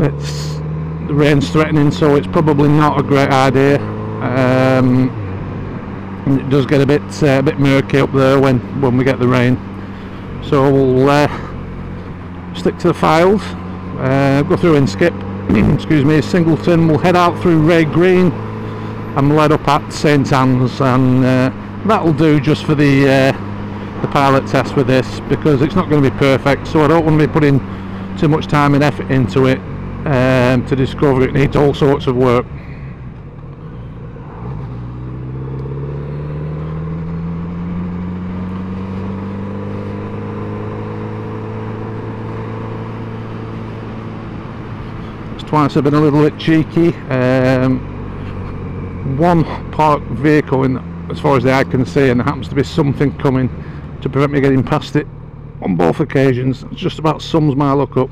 it's the rain's threatening so it's probably not a great idea. Um, it does get a bit uh, a bit murky up there when when we get the rain. So we'll uh, stick to the Fylde uh, go through Inskip. Excuse me Singleton. We'll head out through Wray Green. And we'll up at St Anne's and uh, that'll do just for the uh, the pilot test with this because it's not going to be perfect so I don't want to be putting too much time and effort into it um, to discover it needs all sorts of work. Twice I've been a little bit cheeky. Um, one parked vehicle in as far as the eye can see and there happens to be something coming to prevent me getting past it on both occasions. It just about sums my luck up